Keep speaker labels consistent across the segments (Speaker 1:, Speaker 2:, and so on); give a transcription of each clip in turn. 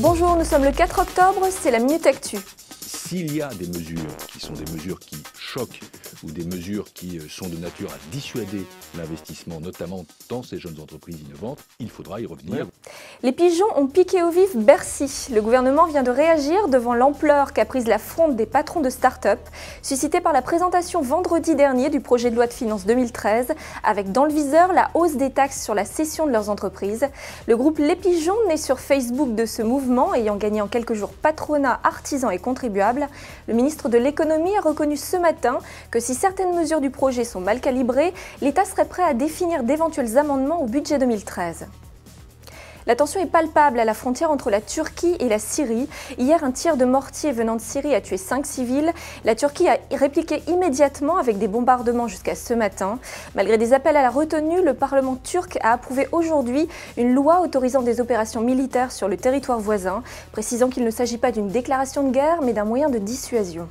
Speaker 1: Bonjour, nous sommes le 4 octobre, c'est la Minute Actu.
Speaker 2: S'il y a des mesures qui sont des mesures qui choquent ou des mesures qui euh, sont de nature à dissuader l'investissement, notamment dans ces jeunes entreprises innovantes, il faudra y revenir.
Speaker 1: Les pigeons ont piqué au vif Bercy. Le gouvernement vient de réagir devant l'ampleur qu'a prise la fronde des patrons de start-up, suscitée par la présentation vendredi dernier du projet de loi de finances 2013, avec dans le viseur la hausse des taxes sur la cession de leurs entreprises. Le groupe Les Pigeons, né sur Facebook de ce mouvement, ayant gagné en quelques jours patronat, artisans et contribuables, le ministre de l'économie a reconnu ce matin que si certaines mesures du projet sont mal calibrées, l'État serait prêt à définir d'éventuels amendements au budget 2013. La tension est palpable à la frontière entre la Turquie et la Syrie. Hier, un tir de mortier venant de Syrie a tué cinq civils. La Turquie a répliqué immédiatement avec des bombardements jusqu'à ce matin. Malgré des appels à la retenue, le Parlement turc a approuvé aujourd'hui une loi autorisant des opérations militaires sur le territoire voisin, précisant qu'il ne s'agit pas d'une déclaration de guerre, mais d'un moyen de dissuasion.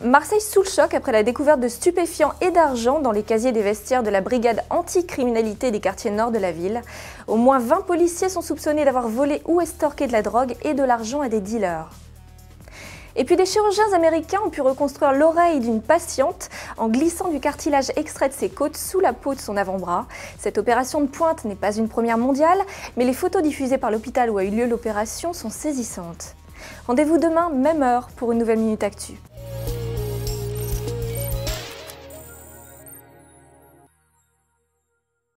Speaker 1: Marseille sous le choc après la découverte de stupéfiants et d'argent dans les casiers des vestiaires de la brigade anti-criminalité des quartiers nord de la ville. Au moins 20 policiers sont soupçonnés d'avoir volé ou estorqué de la drogue et de l'argent à des dealers. Et puis des chirurgiens américains ont pu reconstruire l'oreille d'une patiente en glissant du cartilage extrait de ses côtes sous la peau de son avant-bras. Cette opération de pointe n'est pas une première mondiale, mais les photos diffusées par l'hôpital où a eu lieu l'opération sont saisissantes. Rendez-vous demain, même heure, pour une nouvelle Minute Actu.